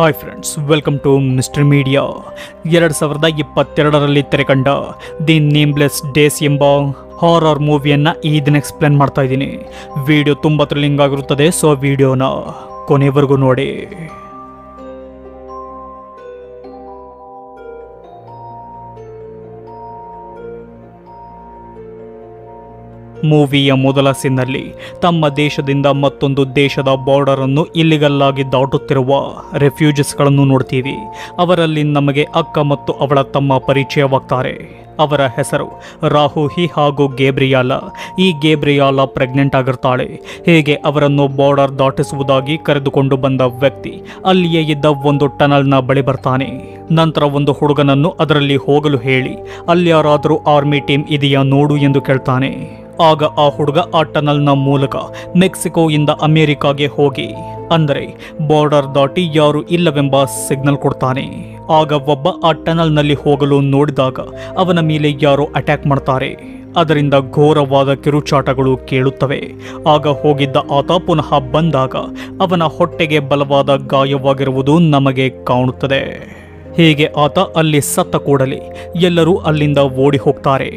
Hi friends welcome to mister media ಎರಡು ಸಾವಿರದ ಇಪ್ಪತ್ತೆರಡರಲ್ಲಿ ತೆರೆಕಂಡ ದಿ ನೇಮ್ಲೆಸ್ ಡೇಸ್ ಎಂಬ ಹಾರರ್ ಮೂವಿಯನ್ನು ಈ ದಿನ ಎಕ್ಸ್ಪ್ಲೇನ್ ಮಾಡ್ತಾ ಇದ್ದೀನಿ. ವಿಡಿಯೋ ತುಂಬ ಥ್ರಿಲ್ಲಿಂಗ್ ಆಗಿರುತ್ತದೆ ಸೊ ವಿಡಿಯೋನ ಕೊನೆವರೆಗೂ ನೋಡಿ. ಮೂವಿಯ ಮೊದಲ ಸಿನ್ನಲ್ಲಿ ತಮ್ಮ ದೇಶದಿಂದ ಮತ್ತೊಂದು ದೇಶದ ಬಾರ್ಡರ್ ಅನ್ನು ಇಲ್ಲಿಗಲ್ ಆಗಿ ದಾಟುತ್ತಿರುವ ರೆಫ್ಯೂಜಿಸ್ಗಳನ್ನು ನೋಡ್ತೀವಿ. ಅವರಲ್ಲಿ ನಮಗೆ ಅಕ್ಕ ಮತ್ತು ಅವಳ ತಮ್ಮ ಪರಿಚಯವಾಗ್ತಾರೆ. ಅವರ ಹೆಸರು ರಾಹುಹಿ ಹಾಗೂ ಗೇಬ್ರಿಯಾಲ. ಈ ಗೇಬ್ರಿಯಾಲ ಪ್ರೆಗ್ನೆಂಟ್ ಆಗಿರ್ತಾಳೆ. ಹೇಗೆ ಅವರನ್ನು ಬಾರ್ಡರ್ ದಾಟಿಸುವುದಾಗಿ ಕರೆದುಕೊಂಡು ಬಂದ ವ್ಯಕ್ತಿ ಅಲ್ಲಿಯೇ ಇದ್ದ ಒಂದು ಟನಲ್ನ ಬಳಿ ಬರ್ತಾನೆ. ನಂತರ ಒಂದು ಹುಡುಗನನ್ನು ಅದರಲ್ಲಿ ಹೋಗಲು ಹೇಳಿ ಅಲ್ಲಿ ಯಾರಾದರೂ ಆರ್ಮಿ ಟೀಮ್ ಇದೆಯಾ ನೋಡು ಎಂದು ಕೇಳ್ತಾನೆ. ಆಗ ಆ ಹುಡುಗ ಆ ಟನಲ್ನ ಮೂಲಕ ಮೆಕ್ಸಿಕೋಯಿಂದ ಅಮೆರಿಕಾಗೆ ಹೋಗಿ. ಅಂದರೆ ಬಾರ್ಡರ್ ದಾಟಿ ಯಾರು ಇಲ್ಲವೆಂಬ ಸಿಗ್ನಲ್ ಕೊಡ್ತಾನೆ. ಆಗ ಒಬ್ಬ ಆ ಟನಲ್ನಲ್ಲಿ ಹೋಗಲು ನೋಡಿದಾಗ ಅವನ ಮೇಲೆ ಯಾರೋ ಅಟ್ಯಾಕ್ ಮಾಡ್ತಾರೆ. ಅದರಿಂದ ಘೋರವಾದ ಕಿರುಚಾಟಗಳು ಕೇಳುತ್ತವೆ. ಆಗ ಹೋಗಿದ್ದ ಆತ ಪುನಃ ಬಂದಾಗ ಅವನ ಹೊಟ್ಟೆಗೆ ಬಲವಾದ ಗಾಯವಾಗಿರುವುದು ನಮಗೆ ಕಾಣುತ್ತದೆ. ಹೀಗೆ ಆತ ಅಲ್ಲಿ ಸತ್ತ ಕೂಡಲೇ ಎಲ್ಲರೂ ಅಲ್ಲಿಂದ ಓಡಿ ಹೋಗ್ತಾರೆ.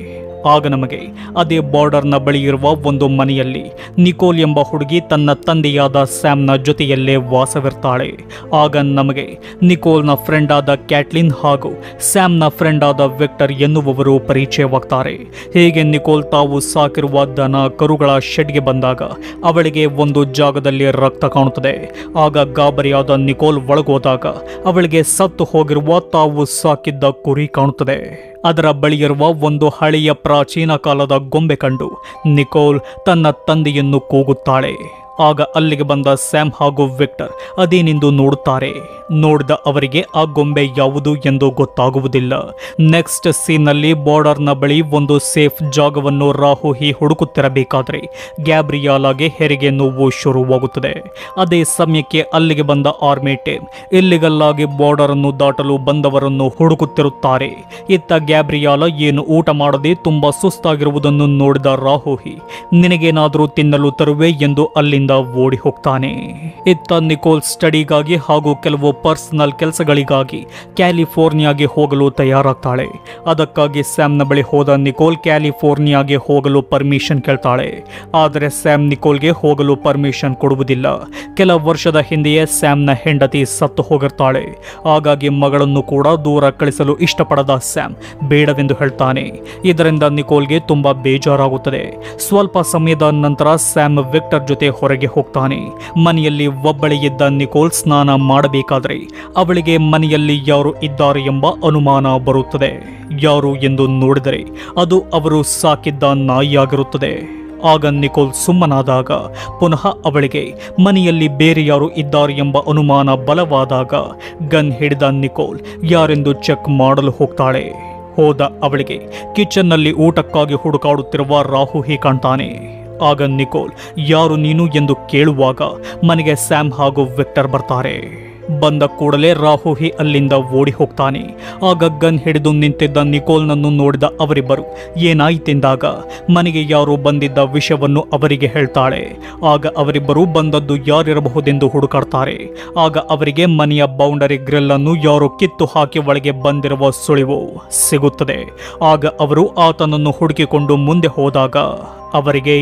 ಆಗ ನಮಗೆ ಅದೇ ಬಾರ್ಡರ್ನ ಬಳಿ ಇರುವ ಒಂದು ಮನೆಯಲ್ಲಿ ನಿಕೋಲ್ ಎಂಬ ಹುಡುಗಿ ತನ್ನ ತಂದೆಯಾದ ಸ್ಯಾಮ್ನ ಜೊತೆಯಲ್ಲೇ ವಾಸವಿರ್ತಾಳೆ. ಆಗ ನಮಗೆ ನಿಕೋಲ್ನ ಫ್ರೆಂಡ್ ಆದ ಕ್ಯಾಟ್ಲಿನ್ ಹಾಗೂ ಸ್ಯಾಮ್ನ ಫ್ರೆಂಡ್ ಆದ ವಿಕ್ಟರ್ ಎನ್ನುವವರು ಪರಿಚಯವಾಗ್ತಾರೆ. ಹೀಗೆ ನಿಕೋಲ್ ತಾವು ಸಾಕಿರುವ ದನ ಕರುಗಳ ಶೆಡ್ಗೆ ಬಂದಾಗ ಅವಳಿಗೆ ಒಂದು ಜಾಗದಲ್ಲಿ ರಕ್ತ ಕಾಣುತ್ತದೆ. ಆಗ ಗಾಬರಿಯಾದ ನಿಕೋಲ್ ಒಳಗೋದಾಗ ಅವಳಿಗೆ ಸತ್ತು ಹೋಗಿರುವ ತಾವು ಸಾಕಿದ್ದ ಕುರಿ ಕಾಣುತ್ತದೆ. ಅದರ ಬಳಿಯಿರುವ ಒಂದು ಹಳೆಯ ಪ್ರಾಚೀನ ಕಾಲದ ಗೊಂಬೆ ಕಂಡು ನಿಕೋಲ್ ತನ್ನ ತಂದೆಯನ್ನು ಕೂಗುತ್ತಾಳೆ. ಆಗ ಅಲ್ಲಿಗೆ ಬಂದ ಸ್ಯಾಮ್ ಹಾಗೂ ವಿಕ್ಟರ್ ಅದೇನೆಂದು ನೋಡುತ್ತಾರೆ ನೋಡಿದ ಅವರಿಗೆ ಆ ಗೊಂಬೆ ಯಾವುದು ಎಂದು ಗೊತ್ತಾಗುವುದಿಲ್ಲ. ನೆಕ್ಸ್ಟ್ ಸೀನ್ನಲ್ಲಿ ಬಾರ್ಡರ್ನ ಬಳಿ ಒಂದು ಸೇಫ್ ಜಾಗವನ್ನು ರಾಹುಹಿ ಹುಡುಕುತ್ತಿರಬೇಕಾದ್ರೆ ಗ್ಯಾಬ್ರಿಯಾಲಾಗೆ ಹೆರಿಗೆ ನೋವು ಶುರುವಾಗುತ್ತದೆ. ಅದೇ ಸಮಯಕ್ಕೆ ಅಲ್ಲಿಗೆ ಬಂದ ಆರ್ಮಿ ಟೀಮ್, ಇಲ್ಲಿಗಲ್ಲಾಗಿ ಬಾರ್ಡರ್ ಅನ್ನು ದಾಟಲು ಬಂದವರನ್ನು ಹುಡುಕುತ್ತಿರುತ್ತಾರೆ. ಇತ್ತ ಗ್ಯಾಬ್ರಿಯಾಲ ಏನು ಊಟ ಮಾಡದೆ ತುಂಬಾ ಸುಸ್ತಾಗಿರುವುದನ್ನು ನೋಡಿದ ರಾಹುಹಿ, ನಿನಗೇನಾದರೂ ತಿನ್ನಲು ತರುವೆ ಎಂದು ಅಲ್ಲಿಂದ ಓಡಿ ಹೋಗ್ತಾನೆ. ಇತ್ತ ನಿಕೋಲ್ ಸ್ಟಡಿಗಾಗಿ ಹಾಗೂ ಕೆಲವು ಪರ್ಸನಲ್ ಕೆಲಸಗಳಿಗಾಗಿ ಕ್ಯಾಲಿಫೋರ್ನಿಯಾಗೆ ಹೋಗಲು ತಯಾರಾಗ್ತಾಳೆ. ಅದಕ್ಕಾಗಿ ಸ್ಯಾಮ್ನ ಬಳಿ ಹೋದ ನಿಕೋಲ್ ಕ್ಯಾಲಿಫೋರ್ನಿಯಾಗೆ ಹೋಗಲು ಪರ್ಮಿಷನ್ ಕೇಳ್ತಾಳೆ. ಆದರೆ ಸ್ಯಾಮ್ ನಿಕೋಲ್ಗೆ ಹೋಗಲು ಪರ್ಮಿಷನ್ ಕೊಡುವುದಿಲ್ಲ. ಕೆಲ ವರ್ಷದ ಹಿಂದೆಯೇ ಸ್ಯಾಮ್ನ ಹೆಂಡತಿ ಸತ್ತು ಹೋಗಿರ್ತಾಳೆ. ಹಾಗಾಗಿ ಮಗಳನ್ನು ಕೂಡ ದೂರ ಕಳಿಸಲು ಇಷ್ಟಪಡದ ಸ್ಯಾಮ್ ಬೇಡವೆಂದು ಹೇಳ್ತಾನೆ. ಇದರಿಂದ ನಿಕೋಲ್ಗೆ ತುಂಬಾ ಬೇಜಾರಾಗುತ್ತದೆ. ಸ್ವಲ್ಪ ಸಮಯದ ನಂತರ ಸ್ಯಾಮ್ ವಿಕ್ಟರ್ ಜೊತೆ ಹೊರಗೆ ಹೋಗ್ತಾನೆ. ಮನೆಯಲ್ಲಿ ಒಬ್ಬಳೇ ಇದ್ದ ನಿಕೋಲ್ ಸ್ನಾನ ಮಾಡಬೇಕಾದ್ರೆ ಅವಳಿಗೆ ಮನೆಯಲ್ಲಿ ಯಾರು ಇದ್ದಾರೆ ಎಂಬ ಅನುಮಾನ ಬರುತ್ತದೆ. ಯಾರು ಎಂದು ನೋಡಿದರೆ ಅದು ಅವರು ಸಾಕಿದ್ದ ನಾಯಿಯಾಗಿರುತ್ತದೆ. ಆಗ ನಿಕೋಲ್ ಸುಮ್ಮನಾದಾಗ, ಪುನಃ ಅವಳಿಗೆ ಮನೆಯಲ್ಲಿ ಬೇರೆ ಯಾರು ಇದ್ದಾರೆ ಎಂಬ ಅನುಮಾನ ಬಲವಾದಾಗ ಗನ್ ಹಿಡಿದ ನಿಕೋಲ್ ಯಾರೆಂದು ಚೆಕ್ ಮಾಡಲು ಹೋಗ್ತಾಳೆ. ಹೋದ ಅವಳಿಗೆ ಕಿಚನ್ನಲ್ಲಿ ಊಟಕ್ಕಾಗಿ ಹುಡುಕಾಡುತ್ತಿರುವ ರಾಹುಹಿ ಕಾಣ್ತಾನೆ. ಆಗ ನಿಕೋಲ್, ಯಾರು ನೀನು ಎಂದು ಕೇಳುವಾಗ ಮನೆಗೆ ಸ್ಯಾಮ್ ಹಾಗೂ ವಿಕ್ಟರ್ ಬರ್ತಾರೆ. ಬಂದ ಕೂಡಲೇ ರಾಹುಹಿ ಅಲ್ಲಿಂದ ಓಡಿ ಹೋಗ್ತಾನೆ ಆಗ ಗನ್ ಹಿಡಿದು ನಿಂತಿದ್ದ ನಿಕೋಲ್ನನ್ನು ನೋಡಿದ ಅವರಿಬ್ಬರು, ಏನಾಯಿತೆಂದಾಗ? ಮನೆಗೆ ಯಾರೋ ಬಂದಿದ್ದ ವಿಷಯವನ್ನು ಅವರಿಗೆ ಹೇಳ್ತಾಳೆ. ಆಗ ಅವರಿಬ್ಬರು ಬಂದದ್ದು ಯಾರಿರಬಹುದೆಂದು ಹುಡುಕಾಡ್ತಾರೆ. ಆಗ ಅವರಿಗೆ ಮನೆಯ ಬೌಂಡರಿ ಗ್ರಿಲ್ ಅನ್ನು ಯಾರೋ ಕಿತ್ತು ಹಾಕಿ ಒಳಗೆ ಬಂದಿರುವ ಸುಳಿವು ಸಿಗುತ್ತದೆ. ಆಗ ಅವರು ಆತನನ್ನು ಹುಡುಕಿಕೊಂಡು ಮುಂದೆ ಹೋದಾಗ ಅವರಿಗೆ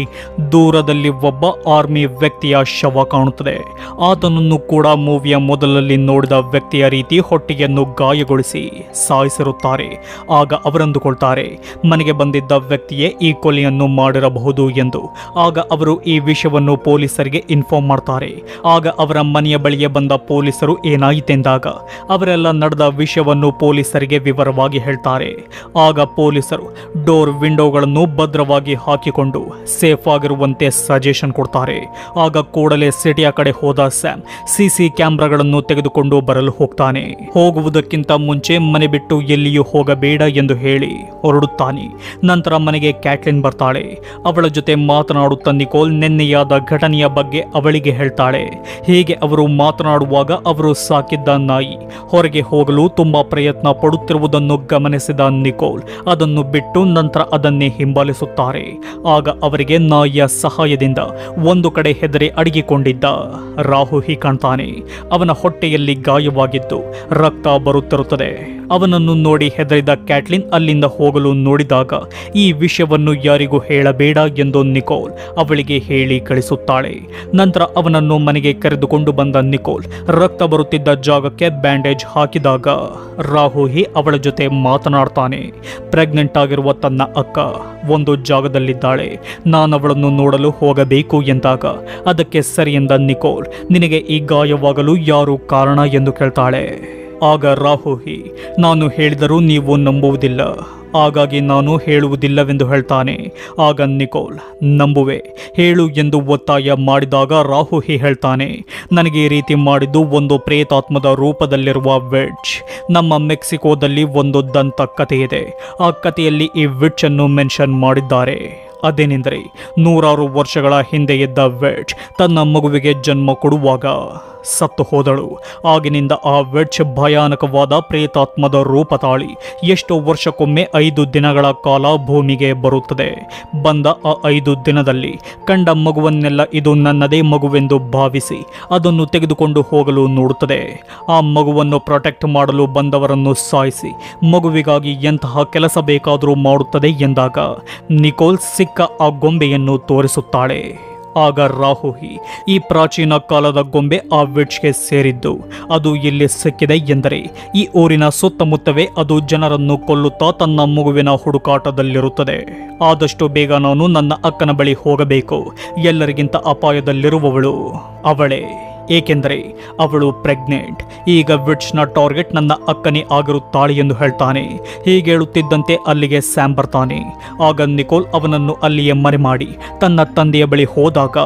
ದೂರದಲ್ಲಿ ಒಬ್ಬ ಆರ್ಮಿ ವ್ಯಕ್ತಿಯ ಶವ ಕಾಣುತ್ತದೆ. ಆತನನ್ನು ಕೂಡ ಮೂವಿಯ ಮೊದಲಲ್ಲಿ ನೋಡಿದ ವ್ಯಕ್ತಿಯ ರೀತಿ ಹೊಟ್ಟೆಯನ್ನು ಗಾಯಗೊಳಿಸಿ ಸಾಯಿಸಿರುತ್ತಾರೆ. ಆಗ ಅವರಂದುಕೊಳ್ತಾರೆ, ಮನೆಗೆ ಬಂದಿದ್ದ ವ್ಯಕ್ತಿಯೇ ಈ ಕೊಲೆಯನ್ನು ಮಾಡಿರಬಹುದು ಎಂದು. ಆಗ ಅವರು ಈ ವಿಷಯವನ್ನು ಪೊಲೀಸರಿಗೆ ಇನ್ಫಾರ್ಮ್ ಮಾಡ್ತಾರೆ. ಆಗ ಅವರ ಮನೆಯ ಬಳಿಗೆ ಬಂದ ಪೊಲೀಸರು ಏನಾಯಿತೆಂದಾಗ ಅವರೆಲ್ಲ ನಡೆದ ವಿಷಯವನ್ನು ಪೊಲೀಸರಿಗೆ ವಿವರವಾಗಿ ಹೇಳ್ತಾರೆ. ಆಗ ಪೊಲೀಸರು ಡೋರ್ ವಿಂಡೋಗಳನ್ನು ಭದ್ರವಾಗಿ ಹಾಕಿಕೊಂಡು ಸೇಫ್ ಆಗಿರುವಂತೆ ಸಜೆಷನ್ ಕೊಡ್ತಾರೆ. ಆಗ ಕೂಡಲೇ ಸಿಟಿಯ ಕಡೆ ಹೋದ ಸ್ಯಾಮ್ ಸಿಸಿ ಕ್ಯಾಮ್ರಾಗಳನ್ನು ತೆಗೆದುಕೊಂಡು ಬರಲು ಹೋಗ್ತಾನೆ. ಹೋಗುವುದಕ್ಕಿಂತ ಮುಂಚೆ ಮನೆ ಬಿಟ್ಟು ಎಲ್ಲಿಯೂ ಹೋಗಬೇಡ ಎಂದು ಹೇಳಿ ಹೊರಡುತ್ತಾನೆ. ನಂತರ ಮನೆಗೆ ಕ್ಯಾಟ್ಲಿನ್ ಬರ್ತಾಳೆ. ಅವಳ ಜೊತೆ ಮಾತನಾಡುತ್ತ ನಿಕೋಲ್ ನಿನ್ನೆಯಾದ ಘಟನೆಯ ಬಗ್ಗೆ ಅವಳಿಗೆ ಹೇಳ್ತಾಳೆ. ಹೀಗೆ ಅವರು ಮಾತನಾಡುವಾಗ ಅವರು ಸಾಕಿದ್ದ ನಾಯಿ. ಹೊರಗೆ ಹೋಗಲು ತುಂಬಾ ಪ್ರಯತ್ನ ಪಡುತ್ತಿರುವುದನ್ನು ಗಮನಿಸಿದ ನಿಕೋಲ್ ಅದನ್ನು ಬಿಟ್ಟು ನಂತರ ಅದನ್ನೇ ಹಿಂಬಾಲಿಸುತ್ತಾರೆ. ಆಗ ಅವರಿಗೆ ನಾಯಿಯ ಸಹಾಯದಿಂದ ಒಂದು ಕಡೆ ಹೆದರಿ ಅಡಗಿಕೊಂಡಿದ್ದ. ರಾಹುಹಿ ಕಾಣ್ತಾನೆ. ಅವನ ಹೊಟ್ಟೆಯಲ್ಲಿ ಗಾಯವಾಗಿದ್ದು ರಕ್ತ ಬರುತ್ತಿರುತ್ತದೆ. ಅವನನ್ನು ನೋಡಿ ಹೆದರಿದ ಕ್ಯಾಟ್ಲಿನ್ ಅಲ್ಲಿಂದ ಹೋಗಲು ನೋಡಿದಾಗ, ಈ ವಿಷಯವನ್ನು ಯಾರಿಗೂ ಹೇಳಬೇಡ ಎಂದು ನಿಕೋಲ್ ಅವಳಿಗೆ ಹೇಳಿ ಕಳಿಸುತ್ತಾಳೆ. ನಂತರ ಅವನನ್ನು ಮನೆಗೆ ಕರೆದುಕೊಂಡು ಬಂದ ನಿಕೋಲ್ ರಕ್ತ ಬರುತ್ತಿದ್ದ ಜಾಗಕ್ಕೆ ಬ್ಯಾಂಡೇಜ್ ಹಾಕಿದಾಗ ರಾಹುಹಿ ಅವಳ ಜೊತೆ ಮಾತನಾಡ್ತಾನೆ. ಪ್ರೆಗ್ನೆಂಟ್ ಆಗಿರುವ ತನ್ನ ಅಕ್ಕ ಒಂದು ಜಾಗದಲ್ಲಿದ್ದಾಳೆ. ನಾನು ಅವಳನ್ನು ನೋಡಲು ಹೋಗಬೇಕು ಎಂದಾಗ, ಅದಕ್ಕೆ ಸರಿ ನಿಕೋಲ್, ನಿನಗೆ ಈ ಗಾಯವಾಗಲು ಯಾರು ಕಾರಣ ಎಂದು ಕೇಳ್ತಾಳೆ. ಆಗ ರಾಹುಹಿ, ನಾನು ಹೇಳಿದರೂ ನೀವು ನಂಬುವುದಿಲ್ಲ. ಹಾಗಾಗಿ ನಾನು ಹೇಳುವುದಿಲ್ಲವೆಂದು ಹೇಳ್ತಾನೆ. ಆಗ ನಿಕೋಲ್, ನಂಬುವೆ, ಹೇಳು ಎಂದು ಒತ್ತಾಯ ಮಾಡಿದಾಗ ರಾಹುಹಿ ಹೇಳ್ತಾನೆ. ನನಗೆ ಈ ರೀತಿ ಮಾಡಿದ್ದು ಒಂದು ಪ್ರೇತಾತ್ಮದ ರೂಪದಲ್ಲಿರುವ ವೆಡ್ಜ್. ನಮ್ಮ ಮೆಕ್ಸಿಕೋದಲ್ಲಿ ಒಂದು ದಂತ ಕಥೆ ಇದೆ ಆ ಕಥೆಯಲ್ಲಿ ಈ ವಿಡ್ಜ್ ಅನ್ನು ಮೆನ್ಷನ್ ಮಾಡಿದ್ದಾರೆ. ಅದೇನೆಂದರೆ, ನೂರಾರು ವರ್ಷಗಳ ಹಿಂದೆ ಇದ್ದ ವೆಡ್ಜ್ ತನ್ನ ಮಗುವಿಗೆ ಜನ್ಮ ಕೊಡುವಾಗ ಸತ್ತು ಹೋದಳು. ಆಗಿನಿಂದ ಆ ವೆಡ್ಜ್ ಭಯಾನಕವಾದ ಪ್ರೇತಾತ್ಮದ ರೂಪ ತಾಳಿ ಎಷ್ಟೋ ವರ್ಷಕ್ಕೊಮ್ಮೆ ಐದು ದಿನಗಳ ಕಾಲ ಭೂಮಿಗೆ ಬರುತ್ತದೆ. ಬಂದ ಆ ಐದು ದಿನದಲ್ಲಿ ಕಂಡ ಮಗುವನ್ನೆಲ್ಲ ಇದು ನನ್ನದೇ ಮಗುವೆಂದು ಭಾವಿಸಿ ಅದನ್ನು ತೆಗೆದುಕೊಂಡು ಹೋಗಲು ನೋಡುತ್ತದೆ. ಆ ಮಗುವನ್ನು ಪ್ರೊಟೆಕ್ಟ್ ಮಾಡಲು ಬಂದವರನ್ನು ಸಾಯಿಸಿ ಮಗುವಿಗಾಗಿ ಎಂತಹ ಕೆಲಸ ಬೇಕಾದರೂ ಮಾಡುತ್ತದೆ ಎಂದಾಗ ನಿಕೋಲ್ ಸಿಕ್ಕ ಆ ಗೊಂಬೆಯನ್ನು ತೋರಿಸುತ್ತಾಳೆ. ಆಗ ರಾಹುಹಿ ಈ ಪ್ರಾಚೀನ ಕಾಲದ ಗೊಂಬೆ ಆ ವಿಡ್ಜ್ಗೆ ಸೇರಿದ್ದು. ಅದು ಎಲ್ಲಿ ಸಿಕ್ಕಿದೆ ಎಂದರೆ, ಈ ಊರಿನ ಸುತ್ತಮುತ್ತವೇ ಅದು ಜನರನ್ನು ಕೊಲ್ಲುತ್ತಾ ತನ್ನ ಮಗುವಿನ ಹುಡುಕಾಟದಲ್ಲಿರುತ್ತದೆ. ಆದಷ್ಟು ಬೇಗ ನಾನು ನನ್ನ ಅಕ್ಕನ ಬಳಿ ಹೋಗಬೇಕು. ಎಲ್ಲರಿಗಿಂತ ಅಪಾಯದಲ್ಲಿರುವವಳು ಅವಳೇ. ಏಕೆಂದರೆ ಅವಳು ಪ್ರೆಗ್ನೆಂಟ್ ಈಗ ವಿಟ್ಸ್ನ ಟಾರ್ಗೆಟ್ ನನ್ನ ಅಕ್ಕನೇ ಆಗಿರುತ್ತಾಳೆ ಎಂದು ಹೇಳ್ತಾನೆ. ಹೇಳುತ್ತಿದ್ದಂತೆ ಅಲ್ಲಿಗೆ ಸ್ಯಾಮ್ ಬರ್ತಾನೆ. ಆಗ ನಿಕೋಲ್ ಅವನನ್ನು ಅಲ್ಲಿಯೇ ಮರೆ ಮಾಡಿ ತನ್ನ ತಂದೆಯ ಬಳಿ ಹೋದಾಗ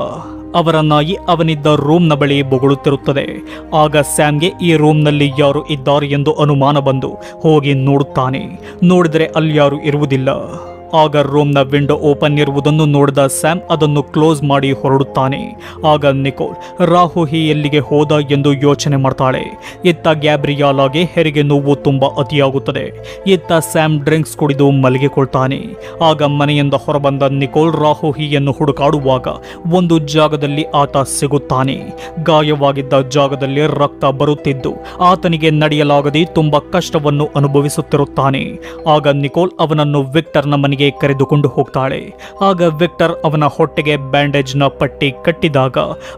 ಅವರ ನಾಯಿ ಅವನಿದ್ದ ರೂಮ್ನ ಬಳಿ ಬೊಗಳುತ್ತಿರುತ್ತದೆ. ಆಗ ಸ್ಯಾಮ್ಗೆ ಈ ರೂಮ್ನಲ್ಲಿ ಯಾರು ಇದ್ದಾರೆ ಎಂದು ಅನುಮಾನ ಬಂದು ಹೋಗಿ ನೋಡುತ್ತಾನೆ. ನೋಡಿದರೆ ಅಲ್ಲಿ ಯಾರು ಇರುವುದಿಲ್ಲ. ಆಗ ರೂಮ್ನ ವಿಂಡೋ ಓಪನ್ ಇರುವುದನ್ನು ನೋಡಿದ ಸ್ಯಾಮ್ ಅದನ್ನು ಕ್ಲೋಸ್ ಮಾಡಿ ಹೊರಡುತ್ತಾನೆ. ಆಗ ನಿಕೋಲ್, ರಾಹುಹಿ ಎಲ್ಲಿಗೆ ಹೋದ ಎಂದು ಯೋಚನೆ ಮಾಡ್ತಾಳೆ. ಇತ್ತ ಗ್ಯಾಬ್ರಿಯಾಲಾಗೆ ಹೆರಿಗೆ ನೋವು ತುಂಬಾ ಅತಿಯಾಗುತ್ತದೆ. ಇತ್ತ ಸ್ಯಾಮ್ ಡ್ರಿಂಕ್ಸ್ ಕುಡಿದು ಮಲಗಿಕೊಳ್ತಾನೆ. ಆಗ ಮನೆಯಿಂದ ಹೊರಬಂದ ನಿಕೋಲ್ ರಾಹುಹಿಯನ್ನು ಹುಡುಕಾಡುವಾಗ ಒಂದು ಜಾಗದಲ್ಲಿ ಆತ ಸಿಗುತ್ತಾನೆ. ಗಾಯವಾಗಿದ್ದ ಜಾಗದಲ್ಲಿ ರಕ್ತ ಬರುತ್ತಿದ್ದು ಆತನಿಗೆ ನಡೆಯಲಾಗದೆ ತುಂಬಾ ಕಷ್ಟವನ್ನು ಅನುಭವಿಸುತ್ತಿರುತ್ತಾನೆ. ಆಗ ನಿಕೋಲ್ ಅವನನ್ನು ವಿಕ್ಟರ್ನ ಮನೆಗೆ ಕರೆದುಕೊಂಡು ಹೋಗ್ತಾಳೆ. ಆಗ ವಿಕ್ಟರ್ ಅವನ ಹೊಟ್ಟೆಗೆ ಬ್ಯಾಂಡೇಜ್ನ ಪಟ್ಟಿ ಕಟ್ಟಿದಾಗ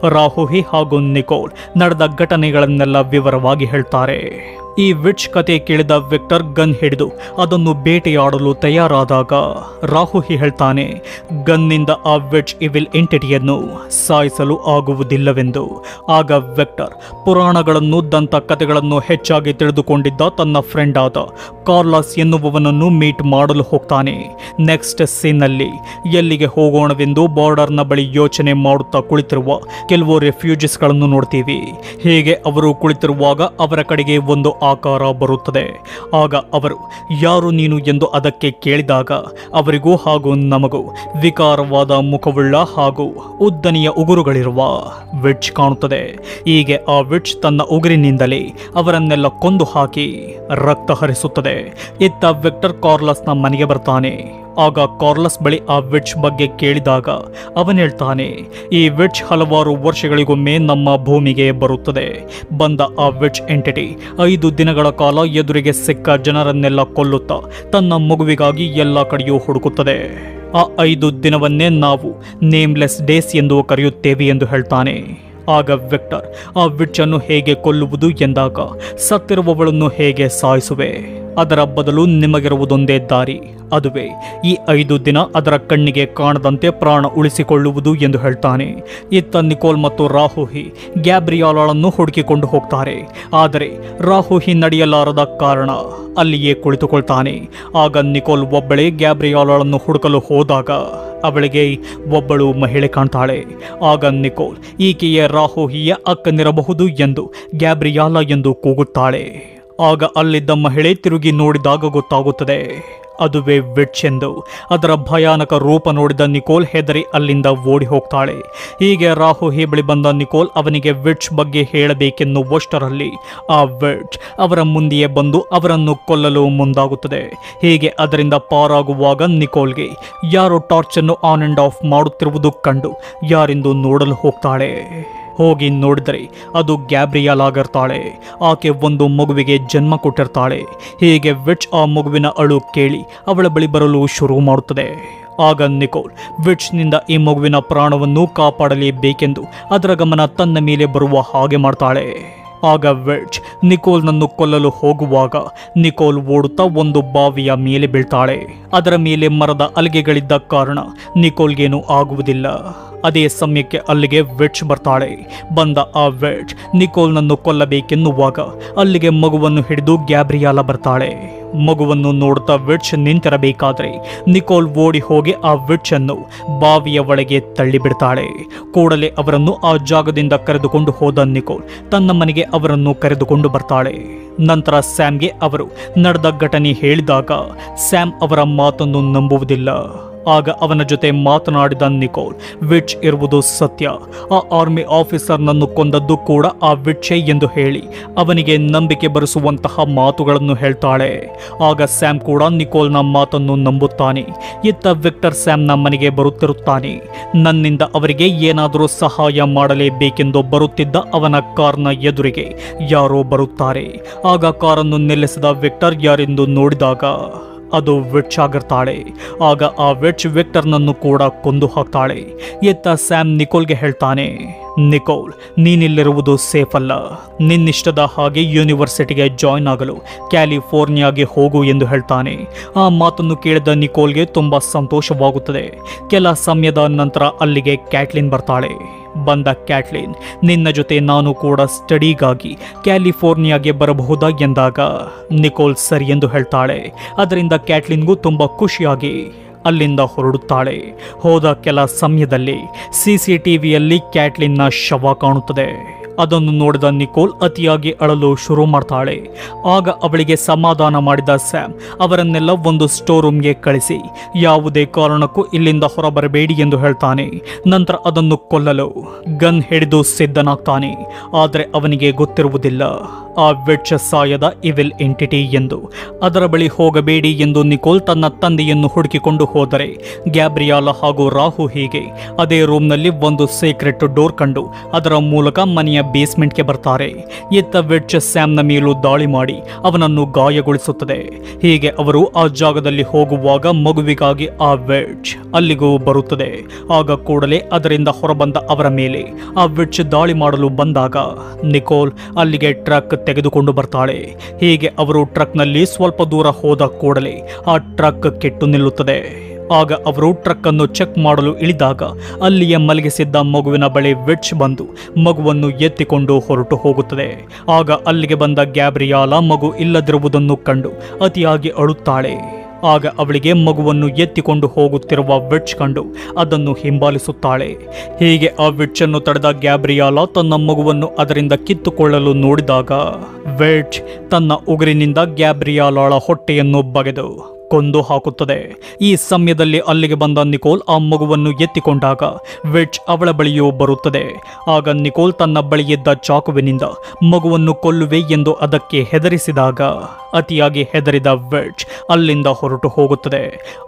ರಾಹುಹಿ ಹಾಗೂ ನಿಕೋಲ್ ನಡೆದ ಘಟನೆಗಳನ್ನೆಲ್ಲ ವಿವರವಾಗಿ ಹೇಳ್ತಾರೆ. ಈ ವಿಚ್ ಕತೆ ಕೇಳಿದ ವಿಕ್ಟರ್ ಗನ್ ಹಿಡಿದು ಅದನ್ನು ಬೇಟೆಯಾಡಲು ತಯಾರಾದಾಗ ರಾಹುಹಿ ಹೇಳ್ತಾನೆ, ಗನ್ನಿಂದ ಆ ವಿಚ್ ಇವಿಲ್ ಎಂಟಿಟಿಯನ್ನು ಸಾಯಿಸಲು ಆಗುವುದಿಲ್ಲವೆಂದು. ಆಗ ವಿಕ್ಟರ್ ಪುರಾಣಗಳನ್ನು, ದಂತ ಕಥೆಗಳನ್ನು ಹೆಚ್ಚಾಗಿ ತಿಳಿದುಕೊಂಡಿದ್ದ ತನ್ನ ಫ್ರೆಂಡ್ ಆದ ಕಾರ್ಲಾಸ್ ಎನ್ನುವವನನ್ನು ಮೀಟ್ ಮಾಡಲು ಹೋಗ್ತಾನೆ. ನೆಕ್ಸ್ಟ್ ಸೀನ್ನಲ್ಲಿ ಎಲ್ಲಿಗೆ ಹೋಗೋಣವೆಂದು ಬಾರ್ಡರ್ನ ಬಳಿ ಯೋಚನೆ ಮಾಡುತ್ತಾ ಕುಳಿತಿರುವ ಕೆಲವು ರೆಫ್ಯೂಜಿಸ್ಗಳನ್ನು ನೋಡ್ತೀವಿ. ಹೀಗೆ ಅವರು ಕುಳಿತಿರುವಾಗ ಅವರ ಕಡೆಗೆ ಒಂದು ಆಕಾರ ಬರುತ್ತದೆ. ಆಗ ಅವರು, ಯಾರು ನೀನು ಎಂದು ಅದಕ್ಕೆ ಕೇಳಿದಾಗ ಅವರಿಗೂ ಹಾಗೂ ನಮಗೂ ವಿಕಾರವಾದ ಮುಖವುಳ್ಳ ಹಾಗೂ ಉದ್ದನೆಯ ಉಗುರುಗಳಿರುವ ವಿಡ್ಜ್ ಕಾಣುತ್ತದೆ. ಹೀಗೆ ಆ ವಿಡ್ಜ್ ತನ್ನ ಉಗುರಿನಿಂದಲೇ ಅವರನ್ನೆಲ್ಲ ಕೊಂದು ಹಾಕಿ ರಕ್ತ ಹರಿಸುತ್ತದೆ ಇತ್ತ ವಿಕ್ಟರ್ ಕಾರ್ಲಸ್ನ ಮನೆಗೆ ಬರ್ತಾನೆ. ಆಗ ಕಾರ್ಲಸ್ ಬಳಿ ಆ ವಿಡ್ಜ್ ಬಗ್ಗೆ ಕೇಳಿದಾಗ ಅವನ್ ಹೇಳ್ತಾನೆ, ಈ ವಿಡ್ಜ್ ಹಲವಾರು ವರ್ಷಗಳಿಗೊಮ್ಮೆ ನಮ್ಮ ಭೂಮಿಗೆ ಬರುತ್ತದೆ. ಬಂದ ಆ ವಿಡ್ಜ್ ಎಂಟಿಟಿ ಐದು ದಿನಗಳ ಕಾಲ ಎದುರಿಗೆ ಸಿಕ್ಕ ಜನರನ್ನೆಲ್ಲ ಕೊಲ್ಲುತ್ತಾ ತನ್ನ ಮಗುವಿಗಾಗಿ ಎಲ್ಲ ಕಡೆಯೂ ಹುಡುಕುತ್ತದೆ. ಆ ಐದು ದಿನವನ್ನೇ ನಾವು ನೇಮ್ಲೆಸ್ ಡೇಸ್ ಎಂದು ಕರೆಯುತ್ತೇವೆ ಎಂದು ಹೇಳ್ತಾನೆ. ಆಗ ವಿಕ್ಟರ್ ಆ ವಿಡ್ಜನ್ನು ಹೇಗೆ ಕೊಲ್ಲುವುದು ಎಂದಾಗ ಸತ್ತಿರುವವಳನ್ನು ಹೇಗೆ ಸಾಯಿಸುವೆ? ಅದರ ಬದಲು ನಿಮಗಿರುವುದೊಂದೇ ದಾರಿ. ಅದುವೇ, ಈ ಐದು ದಿನ ಅದರ ಕಣ್ಣಿಗೆ ಕಾಣದಂತೆ ಪ್ರಾಣ ಉಳಿಸಿಕೊಳ್ಳುವುದು ಎಂದು ಹೇಳ್ತಾನೆ. ಇತ್ತ ನಿಕೋಲ್ ಮತ್ತು ರಾಹುಹಿ ಗ್ಯಾಬ್ರಿಯಾಲನ್ನು ಹುಡುಕಿಕೊಂಡು ಹೋಗ್ತಾರೆ. ಆದರೆ, ರಾಹುಹಿ ನಡೆಯಲಾರದ ಕಾರಣ ಅಲ್ಲಿಯೇ ಕುಳಿತುಕೊಳ್ತಾನೆ. ಆಗ ನಿಕೋಲ್ ಒಬ್ಬಳೇ ಗ್ಯಾಬ್ರಿಯಾಲಾಳನ್ನು ಹುಡುಕಲು ಹೋದಾಗ ಅವಳಿಗೆ ಒಬ್ಬಳು ಮಹಿಳೆ ಕಾಣ್ತಾಳೆ. ಆಗ ನಿಕೋಲ್, ಈಕೆಯ ರಾಹುಹಿಯ ಅಕ್ಕನಿರಬಹುದು ಎಂದು ಗ್ಯಾಬ್ರಿಯಾಲ ಎಂದು ಕೂಗುತ್ತಾಳೆ. ಆಗ ಅಲ್ಲಿದ್ದ ಮಹಿಳೆ ತಿರುಗಿ ನೋಡಿದಾಗ ಗೊತ್ತಾಗುತ್ತದೆ. ಅದುವೇ ವಿಚ್ ಎಂದು. ಅದರ ಭಯಾನಕ ರೂಪ ನೋಡಿದ ನಿಕೋಲ್ ಹೆದರಿ ಅಲ್ಲಿಂದ ಓಡಿ ಹೋಗ್ತಾಳೆ. ಹೀಗೆ ರಾಹು ಬಳಿ ಬಂದ ನಿಕೋಲ್ ಅವನಿಗೆ ವಿಚ್ ಬಗ್ಗೆ ಹೇಳಬೇಕೆನ್ನುವಷ್ಟರಲ್ಲಿ, ಆ ವಿಚ್ ಅವರ ಮುಂದೆಯೇ ಬಂದು ಅವರನ್ನು ಕೊಲ್ಲಲು ಮುಂದಾಗುತ್ತದೆ. ಹೀಗೆ ಅದರಿಂದ ಪಾರಾಗುವಾಗ ನಿಕೋಲ್ಗೆ ಯಾರೋ ಟಾರ್ಚನ್ನು ಆನ್ ಅಂಡ್ ಆಫ್ ಮಾಡುತ್ತಿರುವುದು ಕಂಡು ಯಾರೆಂದು ನೋಡಲು ಹೋಗ್ತಾಳೆ. ಹೋಗಿ ನೋಡಿದರೆ ಅದು ಗ್ಯಾಬ್ರಿಯಲ್ ಆಗಿರ್ತಾಳೆ. ಆಕೆ ಒಂದು ಮಗುವಿಗೆ ಜನ್ಮ ಕೊಟ್ಟಿರ್ತಾಳೆ. ಹೀಗೆ ವಿಚ್ ಆ ಮಗುವಿನ ಅಳು ಕೇಳಿ ಅವಳ ಬಳಿ ಬರಲು ಶುರು ಮಾಡುತ್ತದೆ. ಆಗ ನಿಕೋಲ್ ವಿಚ್ನಿಂದ ಈ ಮಗುವಿನ ಪ್ರಾಣವನ್ನು ಕಾಪಾಡಲೇಬೇಕೆಂದು ಅದರ ಗಮನ ತನ್ನ ಮೇಲೆ ಬರುವ ಹಾಗೆ ಮಾಡ್ತಾಳೆ. ಆಗ ವೆಡ್ಜ್ ನಿಕೋಲ್ನನ್ನು ಕೊಲ್ಲಲು ಹೋಗುವಾಗ ನಿಕೋಲ್ ಓಡುತ್ತಾ ಒಂದು ಬಾವಿಯ ಮೇಲೆ ಬೀಳ್ತಾಳೆ. ಅದರ ಮೇಲೆ ಮರದ ಅಲಿಗೆಗಳಿದ್ದ ಕಾರಣ ನಿಕೋಲ್ಗೇನು ಆಗುವುದಿಲ್ಲ. ಅದೇ ಸಮಯಕ್ಕೆ ಅಲ್ಲಿಗೆ ವೆಡ್ಜ್ ಬರ್ತಾಳೆ. ಬಂದ ಆ ವೆಡ್ಜ್ ನಿಕೋಲ್ನನ್ನು ಕೊಲ್ಲಬೇಕೆನ್ನುವಾಗ ಅಲ್ಲಿಗೆ ಮಗುವನ್ನು ಹಿಡಿದು ಗ್ಯಾಬ್ರಿಯಾಲ ಬರ್ತಾಳೆ. ಮಗುವನ್ನು ನೋಡುತ್ತಾ ವಿಡ್ಚ್ ನಿಂತಿರಬೇಕಾದ್ರೆ ನಿಕೋಲ್ ಓಡಿ ಹೋಗಿ ಆ ವಿಡ್ಚ್ ಅನ್ನು ಬಾವಿಯ ಒಳಗೆ ತಳ್ಳಿಬಿಡ್ತಾಳೆ. ಕೂಡಲೇ ಅವರನ್ನು ಆ ಜಾಗದಿಂದ ಕರೆದುಕೊಂಡು ಹೋದ ನಿಕೋಲ್ ತನ್ನ ಮನೆಗೆ ಅವರನ್ನು ಕರೆದುಕೊಂಡು ಬರ್ತಾಳೆ. ನಂತರ ಸ್ಯಾಮ್ಗೆ ಅವರು ನಡೆದ ಘಟನೆ ಹೇಳಿದಾಗ ಸ್ಯಾಮ್ ಅವರ ಮಾತನ್ನು ನಂಬುವುದಿಲ್ಲ. ಆಗ ಅವನ ಜೊತೆ ಮಾತನಾಡಿದ ನಿಕೋಲ್ ವಿಚ್ ಇರುವುದು ಸತ್ಯ. ಆ ಆರ್ಮಿ ಆಫೀಸರ್ನನ್ನು ಕೊಂದದ್ದು ಕೂಡ ಆ ವಿಚ್ಚೆ ಎಂದು ಹೇಳಿ ಅವನಿಗೆ ನಂಬಿಕೆ ಬರೆಸುವಂತಹ ಮಾತುಗಳನ್ನು ಹೇಳ್ತಾಳೆ. ಆಗ ಸ್ಯಾಮ್ ಕೂಡ ನಿಕೋಲ್ನ ಮಾತನ್ನು ನಂಬುತ್ತಾನೆ. ಇತ್ತ ವಿಕ್ಟರ್ ಸ್ಯಾಮ್ನ ಮನೆಗೆ ಬರುತ್ತಿರುತ್ತಾನೆ. ನನ್ನಿಂದ ಅವರಿಗೆ ಏನಾದರೂ ಸಹಾಯ ಮಾಡಲೇಬೇಕೆಂದು ಬರುತ್ತಿದ್ದ ಅವನ ಕಾರ್ನ ಎದುರಿಗೆ ಯಾರೋ ಬರುತ್ತಾರೆ. ಆಗ ಕಾರನ್ನು ನಿಲ್ಲಿಸಿದ ವಿಕ್ಟರ್ ಯಾರೆಂದು ನೋಡಿದಾಗ ಅದು ವಿಚ್ ಆಗಿರ್ತಾಳೆ ಆಗ ಆ ವಿಚ್ ವಿಕ್ಟರ್ನನ್ನು ಕೂಡ ಕೊಂದು ಹಾಕ್ತಾಳೆ. ಎತ್ತ ಸ್ಯಾಮ್ ನಿಕೋಲ್ಗೆ ಹೇಳ್ತಾನೆ ನಿಕೋಲ್, ನೀನಿಲ್ಲಿರುವುದು ಸೇಫ್ ಅಲ್ಲ ನಿನ್ನಿಷ್ಟದ ಹಾಗೆ ಯೂನಿವರ್ಸಿಟಿಗೆ ಜಾಯ್ನ್ ಆಗಲು ಕ್ಯಾಲಿಫೋರ್ನಿಯಾಗೆ ಹೋಗು ಎಂದು ಹೇಳ್ತಾನೆ. ಆ ಮಾತನ್ನು ಕೇಳಿದ ನಿಕೋಲ್ಗೆ ತುಂಬ ಸಂತೋಷವಾಗುತ್ತದೆ. ಕೆಲ ಸಮಯದ ನಂತರ ಅಲ್ಲಿಗೆ ಕ್ಯಾಟ್ಲಿನ್ ಬರ್ತಾಳೆ. ಬಂದ ಕ್ಯಾಟ್ಲಿನ್, ನಿನ್ನ ಜೊತೆ ನಾನು ಕೂಡ ಸ್ಟಡಿಗಾಗಿ ಕ್ಯಾಲಿಫೋರ್ನಿಯಾಗೆ ಬರಬಹುದಾ ಎಂದಾಗ, ನಿಕೋಲ್ ಸರಿ ಎಂದು ಹೇಳ್ತಾಳೆ. ಅದರಿಂದ ಕ್ಯಾಟ್ಲಿನ್ಗೂ ತುಂಬ ಖುಷಿಯಾಗಿ ಅಲ್ಲಿಂದ ಹೊರಡುತ್ತಾಳೆ. ಹೋದ ಕೆಲ ಸಮಯದಲ್ಲಿ ಸಿ ಸಿ ಕ್ಯಾಟ್ಲಿನ್ನ ಶವ ಕಾಣುತ್ತದೆ. ಅದನ್ನು ನೋಡಿದ ನಿಕೋಲ್ ಅತಿಯಾಗಿ ಅಳಲು ಶುರು ಮಾಡ್ತಾಳೆ. ಆಗ ಅವಳಿಗೆ ಸಮಾಧಾನ ಮಾಡಿದ ಸ್ಯಾಮ್, ಅವರನ್ನೆಲ್ಲ ಒಂದು ಸ್ಟೋರ್ ರೂಮ್ಗೆ ಕಳಿಸಿ. ಯಾವುದೇ ಕಾರಣಕ್ಕೂ ಇಲ್ಲಿಂದ ಹೊರಬರಬೇಡಿ ಎಂದು ಹೇಳ್ತಾನೆ. ನಂತರ ಅದನ್ನು ಕೊಲ್ಲಲು ಗನ್ ಹಿಡಿದು ಸಿದ್ಧನಾಗ್ತಾನೆ. ಆದರೆ ಅವನಿಗೆ ಗೊತ್ತಿರುವುದಿಲ್ಲ. ಆ ವೆಚ್ಚ ಸಾಯದ ಇವಿಲ್ ಎಂಟಿಟಿ ಎಂದು. ಅದರ ಬಳಿ ಹೋಗಬೇಡಿ ಎಂದು ನಿಕೋಲ್ ತನ್ನ ತಂದೆಯನ್ನು ಹುಡುಕಿಕೊಂಡು ಹೋದರೆ, ಗ್ಯಾಬ್ರಿಯಾಲ ಹಾಗೂ ರಾಹು ಹೀಗೆ. ಅದೇ ರೂಮ್ನಲ್ಲಿ ಒಂದು ಸೀಕ್ರೆಟ್ ಡೋರ್ ಕಂಡು, ಅದರ ಮೂಲಕ ಮನೆಯ ಬೇಸ್ಮೆಂಟ್ಗೆ ಬರ್ತಾರೆ. ಇತ್ತ ವೆಡ್ಜ್ ಸ್ಯಾಮ್ನ ಮೇಲೂ ದಾಳಿ ಮಾಡಿ ಅವನನ್ನು ಗಾಯಗೊಳಿಸುತ್ತದೆ. ಹೀಗೆ ಅವರು ಆ ಜಾಗದಲ್ಲಿ ಹೋಗುವಾಗ ಮಗುವಿಗಾಗಿ ಆ ವೆಡ್ಜ್ ಅಲ್ಲಿಗೂ ಬರುತ್ತದೆ. ಆಗ ಕೂಡಲೇ ಅದರಿಂದ ಹೊರಬಂದ ಅವರ ಮೇಲೆ ಆ ವೆಡ್ಜ್ ದಾಳಿ ಮಾಡಲು ಬಂದಾಗ ನಿಕೋಲ್ ಅಲ್ಲಿಗೆ ಟ್ರಕ್ ತೆಗೆದುಕೊಂಡು ಬರ್ತಾಳೆ. ಹೀಗೆ ಅವರು ಟ್ರಕ್ನಲ್ಲಿ ಸ್ವಲ್ಪ ದೂರ ಹೋದ ಕೂಡಲೇ ಆ ಟ್ರಕ್ ಕೆಟ್ಟು ನಿಲ್ಲುತ್ತದೆ. ಆಗ ಅವರು ಟ್ರಕ್ ಅನ್ನು ಚೆಕ್ ಮಾಡಲು ಇಳಿದಾಗ ಅಲ್ಲಿಯೇ ಮಲಗಿಸಿದ್ದ ಮಗುವಿನ ಬಳಿ ವಿಡ್ಜ್ ಬಂದು ಮಗುವನ್ನು ಎತ್ತಿಕೊಂಡು ಹೊರಟು ಹೋಗುತ್ತದೆ. ಆಗ ಅಲ್ಲಿಗೆ ಬಂದ ಗ್ಯಾಬ್ರಿಯಾಲ ಮಗು ಇಲ್ಲದಿರುವುದನ್ನು ಕಂಡು ಅತಿಯಾಗಿ ಅಳುತ್ತಾಳೆ. ಆಗ ಅವಳಿಗೆ ಮಗುವನ್ನು ಎತ್ತಿಕೊಂಡು ಹೋಗುತ್ತಿರುವ ವಿಡ್ಜ್ ಕಂಡು ಅದನ್ನು ಹಿಂಬಾಲಿಸುತ್ತಾಳೆ. ಹೀಗೆ ಆ ವಿಚ್ ಅನ್ನು ತಡೆದ ಗ್ಯಾಬ್ರಿಯಾಲ ತನ್ನ ಮಗುವನ್ನು ಅದರಿಂದ ಕಿತ್ತುಕೊಳ್ಳಲು ನೋಡಿದಾಗ ವಿಡ್ಜ್ ತನ್ನ ಉಗುರಿನಿಂದ ಗ್ಯಾಬ್ರಿಯಾಲಾಳ ಹೊಟ್ಟೆಯನ್ನು ಬಗೆದು ಕೊಂದು ಹಾಕುತ್ತದೆ. ಈ ಸಮಯದಲ್ಲಿ ಅಲ್ಲಿಗೆ ಬಂದ ನಿಕೋಲ್ ಆ ಮಗುವನ್ನು ಎತ್ತಿಕೊಂಡಾಗ ವಿಚ್ ಅವಳ ಬಳಿಯೂ ಬರುತ್ತದೆ. ಆಗ ನಿಕೋಲ್ ತನ್ನ ಬಳಿಯಿದ್ದ ಚಾಕುವಿನಿಂದ ಮಗುವನ್ನು ಕೊಲ್ಲುವೆ ಎಂದು ಅದಕ್ಕೆ ಹೆದರಿಸಿದಾಗ ಅತಿಯಾಗಿ ಹೆದರಿದ ವಿಚ್ ಅಲ್ಲಿಂದ ಹೊರಟು ಹೋಗುತ್ತದೆ.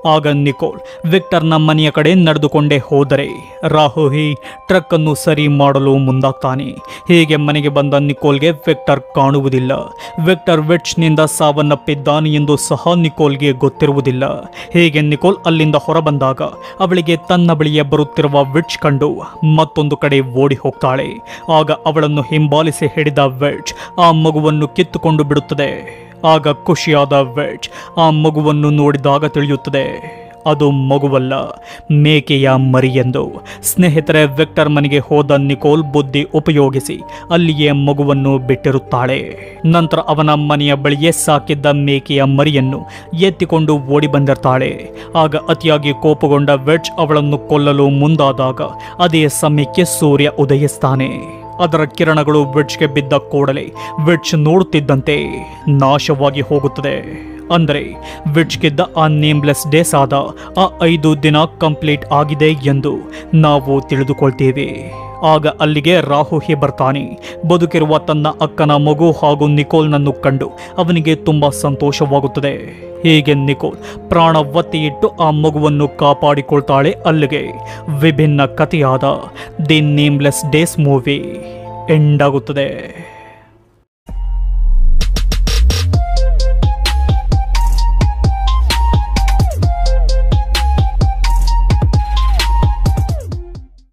ಆಗ ನಿಕೋಲ್ ವಿಕ್ಟರ್ನ ಮನೆಯ ಕಡೆ ನಡೆದುಕೊಂಡೇ ಹೋದರೆ ರಾಹುಹಿ ಟ್ರಕ್ ಅನ್ನು ಸರಿ ಮಾಡಲು ಮುಂದಾಗ್ತಾನೆ. ಹೀಗೆ ಮನೆಗೆ ಬಂದ ನಿಕೋಲ್ಗೆ ವಿಕ್ಟರ್ ಕಾಣುವುದಿಲ್ಲ. ವಿಕ್ಟರ್ ವಿಚ್ನಿಂದ ಸಾವನ್ನಪ್ಪಿದ್ದಾನೆ ಎಂದು ಸಹ ನಿಕೋಲ್ಗೆ ಗೊತ್ತಿರುವುದಿಲ್ಲ ಹೇಗೆ ನಿಕೋಲ್ ಅಲ್ಲಿಂದ ಹೊರಬಂದಾಗ ಅವಳಿಗೆ ತನ್ನ ಬಳಿಯೇ ಬರುತ್ತಿರುವ ವಿಚ್ ಕಂಡು ಮತ್ತೊಂದು ಕಡೆ ಓಡಿ ಹೋಗ್ತಾಳೆ. ಆಗ ಅವಳನ್ನು ಹಿಂಬಾಲಿಸಿ ಹಿಡಿದ ವಿಚ್ ಆ ಮಗುವನ್ನು ಕಿತ್ತುಕೊಂಡು ಬಿಡುತ್ತದೆ. ಆಗ ಖುಷಿಯಾದ ವೆಜ್ ಆ ಮಗುವನ್ನು ನೋಡಿದಾಗ ತಿಳಿಯುತ್ತದೆ. ಅದು ಮಗುವಲ್ಲ, ಮೇಕೆಯ ಮರಿಯೆಂದು. ಸ್ನೇಹಿತರೆ, ವಿಕ್ಟರ್ ಮನೆಗೆ ಹೋದ ನಿಕೋಲ್ ಬುದ್ಧಿ ಉಪಯೋಗಿಸಿ ಅಲ್ಲಿಯೇ ಮಗುವನ್ನು ಬಿಟ್ಟಿರುತ್ತಾಳೆ. ನಂತರ ಅವನ ಮನೆಯ ಬಳಿಯೇ ಸಾಕಿದ್ದ ಮೇಕೆಯ ಮರಿಯನ್ನು ಎತ್ತಿಕೊಂಡು ಓಡಿ ಬಂದಿರ್ತಾಳೆ. ಆಗ ಅತಿಯಾಗಿ ಕೋಪಗೊಂಡ ವೆಡ್ಜ್ ಅವಳನ್ನು ಕೊಲ್ಲಲು ಮುಂದಾದಾಗ ಅದೇ ಸಮಯಕ್ಕೆ ಸೂರ್ಯ ಉದಯಿಸ್ತಾನೆ. ಅದರ ಕಿರಣಗಳು ವಿಡ್ಜ್ಗೆ ಬಿದ್ದ ಕೂಡಲೇ ವಿಡ್ಜ್ ನೋಡುತ್ತಿದ್ದಂತೆ ನಾಶವಾಗಿ ಹೋಗುತ್ತದೆ. ಅಂದರೆ ವಿಡ್ಜ್ಗಿದ್ದ ಆ ನೇಮ್ಲೆಸ್ ಡೇಸ್ ಆದ ಆ ಐದು ದಿನ ಕಂಪ್ಲೀಟ್ ಆಗಿದೆ ಎಂದು ನಾವು ತಿಳಿದುಕೊಳ್ತೇವೆ. ಆಗ ಅಲ್ಲಿಗೆ ರಾಹುಹಿ ಬರ್ತಾನೆ. ಬದುಕಿರುವ ತನ್ನ ಅಕ್ಕನ ಮಗು ಹಾಗೂ ನಿಕೋಲ್ನನ್ನು ಕಂಡು ಅವನಿಗೆ ತುಂಬ ಸಂತೋಷವಾಗುತ್ತದೆ. ಹೀಗೆ ನಿಕೋಲ್ ಪ್ರಾಣ ಒತ್ತಿಯಿಟ್ಟು ಆ ಮಗುವನ್ನು ಕಾಪಾಡಿಕೊಳ್ತಾಳೆ ಅಲ್ಲಿಗೆ. ವಿಭಿನ್ನ ಕಥೆಯಾದ the nameless days movie end ಆಗುತ್ತದೆ.